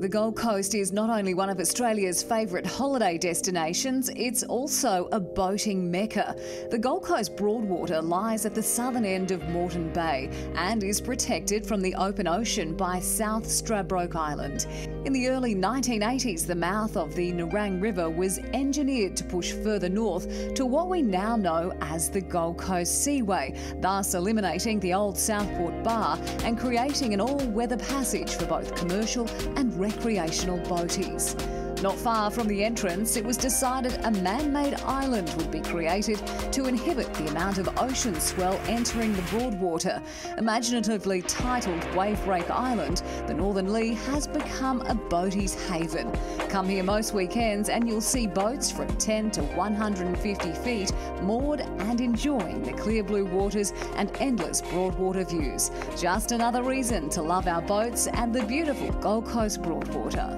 The Gold Coast is not only one of Australia's favourite holiday destinations, it's also a boating mecca. The Gold Coast Broadwater lies at the southern end of Moreton Bay and is protected from the open ocean by South Stradbroke Island. In the early 1980s, the mouth of the Nerang River was engineered to push further north to what we now know as the Gold Coast Seaway, thus eliminating the old Southport Bar and creating an all-weather passage for both commercial and recreational boaties. Not far from the entrance, it was decided a man made island would be created to inhibit the amount of ocean swell entering the Broadwater. Imaginatively titled Wavebreak Island, the Northern Lee has become a boatie's haven. Come here most weekends and you'll see boats from 10 to 150 feet moored and enjoying the clear blue waters and endless Broadwater views. Just another reason to love our boats and the beautiful Gold Coast Broadwater.